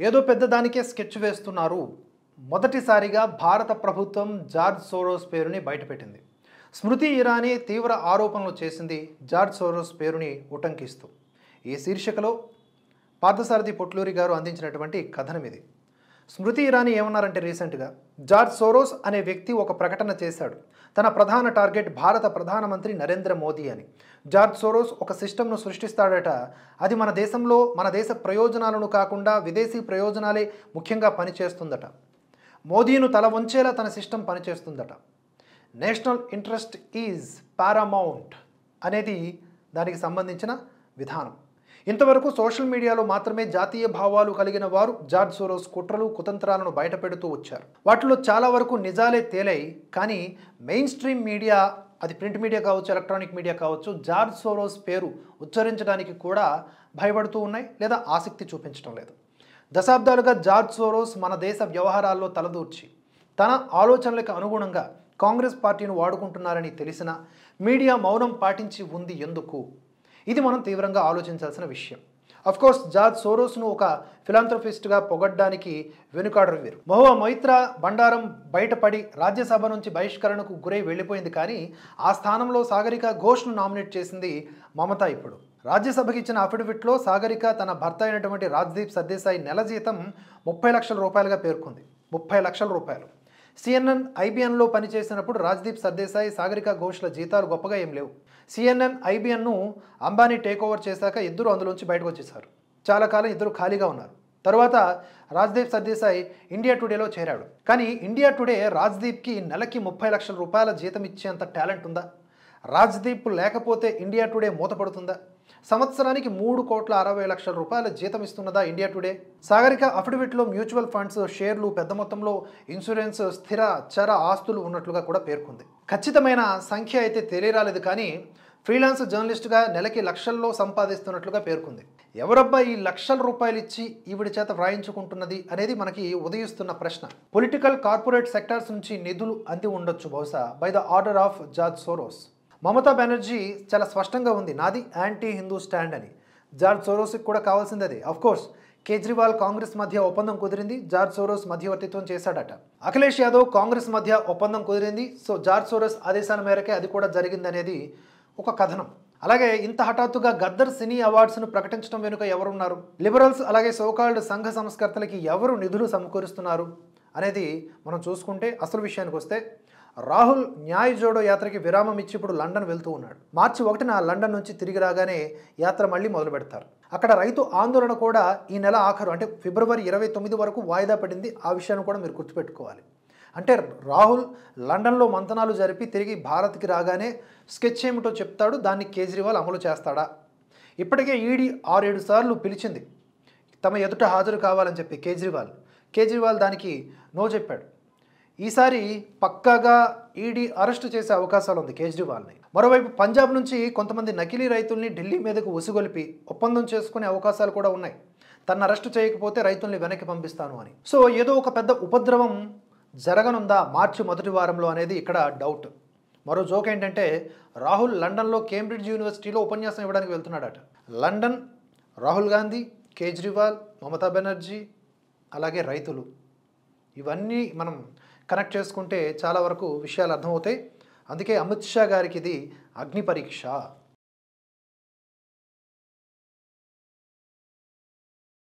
ఏదో పెద్దదానికే స్కెచ్ వేస్తున్నారు. మొదటిసారిగా భారత ప్రభుత్వం జార్జ్ సోరోస్ పేరుని బయటపెట్టింది. స్మృతి ఇరానీ తీవ్ర ఆరోపణలు చేసింది జార్జ్ సోరోస్ పేరుని ఉటంకిస్తూ. ఈ శీర్షికలో పార్థసారథి పొట్లూరి గారు అందించినటువంటి కథనం ఇది. స్మృతి ఇరానీ ఏమన్నారంటే రీసెంట్గా జార్జ్ సోరోస్ అనే వ్యక్తి ఒక ప్రకటన చేశాడు. తన ప్రధాన టార్గెట్ భారత ప్రధానమంత్రి నరేంద్ర మోదీ అని. జార్జ్ సోరోస్ ఒక సిస్టమ్ను సృష్టిస్తాడట. అది మన దేశంలో మన దేశ ప్రయోజనాలను కాకుండా విదేశీ ప్రయోజనాలే ముఖ్యంగా పనిచేస్తుందట. మోదీను తల వంచేలా తన సిస్టమ్ పనిచేస్తుందట. నేషనల్ ఇంట్రెస్ట్ ఈజ్ పారామౌంట్ అనేది దానికి సంబంధించిన విధానం. ఇంతవరకు సోషల్ మీడియాలో మాత్రమే జాతీయ భావాలు కలిగిన వారు జార్జ్ సోరోస్ కుట్రలు కుతంత్రాలను బయటపెడుతూ వచ్చారు. వాటిలో చాలా వరకు నిజాలే తేలాయి కానీ మెయిన్ స్ట్రీమ్ మీడియా అది ప్రింట్ మీడియా కావచ్చు ఎలక్ట్రానిక్ మీడియా కావచ్చు జార్జ్ సోరోస్ పేరు ఉచ్చరించడానికి కూడా భయపడుతూ ఉన్నాయి లేదా ఆసక్తి చూపించడం లేదు. దశాబ్దాలుగా జార్జ్ సోరోస్ మన దేశ వ్యవహారాల్లో తలదూర్చి తన ఆలోచనలకు అనుగుణంగా కాంగ్రెస్ పార్టీని వాడుకుంటున్నారని తెలిసిన మీడియా మౌనం పాటించి ఉంది ఎందుకు? ఇది మనం తీవ్రంగా ఆలోచించాల్సిన విషయం. అఫ్కోర్స్ జార్జ్ సోరోస్ను ఒక ఫిలాంథ్రఫిస్ట్గా పొగడ్డానికి వెనుకాడరు వీరు. మహువా మైత్ర బండారం బయటపడి రాజ్యసభ నుంచి బహిష్కరణకు గురై వెళ్ళిపోయింది కానీ ఆ స్థానంలో సాగరిక ఘోష్ను నామినేట్ చేసింది మమత ఇప్పుడు. రాజ్యసభకి ఇచ్చిన అఫిడవిట్లో సాగరిక తన భర్త అయినటువంటి రాజ్దీప్ సర్దేశాయి నెల జీతం ముప్పై లక్షల రూపాయలుగా పేర్కొంది. ముప్పై లక్షల రూపాయలు. సిఎన్ఎన్ ఐబిఎన్లో పనిచేసినప్పుడు రాజ్దీప్ సర్దేశాయి సాగరిక ఘోష్ల జీతాలు గొప్పగా ఏం లేవు. సిఎన్ఎన్ ఐబిఎన్ను అంబానీ టేక్ ఓవర్ చేశాక ఇద్దరు అందులోంచి బయటకు వచ్చేసారు చాలా కాలం ఇద్దరు ఖాళీగా ఉన్నారు. తరువాత రాజ్దీప్ సర్దేశాయ్ ఇండియా టుడేలో చేరాడు. కానీ ఇండియా టుడే రాజ్దీప్కి నెలకి ముప్పై లక్షల రూపాయల జీతం ఇచ్చేంత టాలెంట్ ఉందా? రాజ్దీప్ లేకపోతే ఇండియా టుడే మూతపడుతుందా? సంవత్సరానికి మూడు కోట్ల అరవై లక్షల రూపాయల జీతం ఇస్తున్నదా ఇండియా టుడే? సాగరిక అఫిడవిట్లో మ్యూచువల్ ఫండ్స్ షేర్లు పెద్ద మొత్తంలో ఇన్సూరెన్స్ స్థిర చర ఆస్తులు ఉన్నట్లుగా కూడా పేర్కొంది. ఖచ్చితమైన సంఖ్య అయితే తెలియరాలేదు కానీ ఫ్రీలాన్స్ జర్నలిస్ట్గా నెలకి లక్షల్లో సంపాదిస్తున్నట్లుగా పేర్కొంది. ఎవరబ్బా ఈ లక్షల రూపాయలు ఇచ్చి ఈవిడి చేత వ్రాయించుకుంటున్నది అనేది మనకి ఉదయిస్తున్న ప్రశ్న. పొలిటికల్ కార్పొరేట్ సెక్టార్స్ నుంచి నిధులు అంది ఉండొచ్చు బహుశా by the order of George Soros Mamata Banerjee చాలా స్పష్టంగా ఉంది. నాది యాంటీ హిందూ స్టాండ్ అని. జార్జ్ సోరోస్కి కూడా కావాల్సింది అది. కోర్స్ కేజ్రీవాల్ కాంగ్రెస్ మధ్య ఒప్పందం కుదిరింది. జార్జ్ సోరోస్ మధ్యవర్తిత్వం చేశాడట. అఖిలేష్ యాదవ్ కాంగ్రెస్ మధ్య ఒప్పందం కుదిరింది. సో జార్జ్ సోరోస్ ఆదేశాల మేరకే అది కూడా జరిగిందనేది ఒక కథనం. అలాగే ఇంత హఠాత్తుగా గద్దర్ సినీ అవార్డ్స్ను ప్రకటించడం వెనుక ఎవరున్నారు? లిబరల్స్ అలాగే సోకాల్డ్ సంఘ సంస్కర్తలకి ఎవరు నిధులు సమకూరుస్తున్నారు? అనేది మనం చూసుకుంటే అసలు విషయానికి వస్తే రాహుల్ న్యాయ్ జోడో యాత్రకి విరామం ఇచ్చి ఇప్పుడు లండన్ వెళ్తూ ఉన్నాడు. మార్చి ఒకటిన లండన్ నుంచి తిరిగి రాగానే యాత్ర మళ్ళీ మొదలు పెడతారు. అక్కడ రైతు ఆందోళన కూడా ఈ నెల ఆఖరు అంటే ఫిబ్రవరి ఇరవై తొమ్మిది వరకు వాయిదా పడింది. ఆ విషయాన్ని కూడా మీరు గుర్తుపెట్టుకోవాలి. అంటే రాహుల్ లండన్లో మంతనాలు జరిపి తిరిగి భారత్కి రాగానే స్కెచ్ ఏమిటో చెప్తాడు దాన్ని కేజ్రీవాల్ అమలు చేస్తాడా? ఇప్పటికే ఈడీ ఆరేడు సార్లు పిలిచింది తమ ఎదుట హాజరు కావాలని చెప్పి కేజ్రీవాల్. కేజ్రీవాల్ దానికి నో చెప్పాడు. ఈసారి పక్కాగా ఈడీ అరెస్ట్ చేసే అవకాశాలు ఉంది కేజ్రీవాల్ని. మరోవైపు పంజాబ్ నుంచి కొంతమంది నకిలీ రైతుల్ని ఢిల్లీ మీదకు ఉసుగొలిపి ఒప్పందం చేసుకునే అవకాశాలు కూడా ఉన్నాయి. తను అరెస్ట్ చేయకపోతే రైతుల్ని వెనక్కి పంపిస్తాను అని. సో ఏదో ఒక పెద్ద ఉపద్రవం జరగనుందా మార్చి మొదటి వారంలో అనేది ఇక్కడ డౌట్. మరో జోక్ ఏంటంటే రాహుల్ లండన్లో కేంబ్రిడ్జ్ యూనివర్సిటీలో ఉపన్యాసం ఇవ్వడానికి వెళ్తున్నాడట. లండన్ రాహుల్ గాంధీ కేజ్రీవాల్ మమతా బెనర్జీ అలాగే రైతులు. ఇవన్నీ మనం కనెక్ట్ చేసుకుంటే చాలా వరకు విషయాలు అర్థమవుతాయి. అందుకే అమిత్ షా గారికి ఇది అగ్ని పరీక్ష.